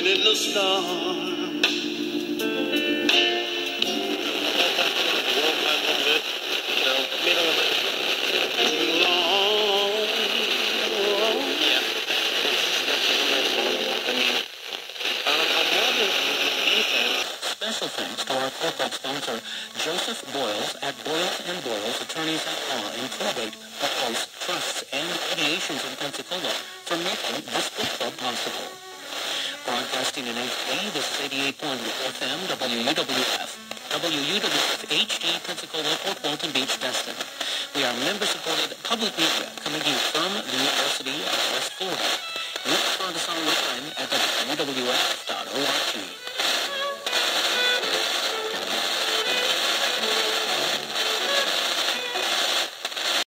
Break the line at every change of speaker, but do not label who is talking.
star.
Special thanks to our corporate sponsor, Joseph Boyles at Boyles and Boyles Attorneys at Law in Probate, Proposed Trusts, and Mediations in Pensacola for making this book club possible. Broadcasting in HD, this is 88.1 FM WUWF. WUWF HD Pensacola, Fort Walton Beach, Destin. We are member-supported public media coming to you from the University of West Florida. Can find us online at WUWF.org.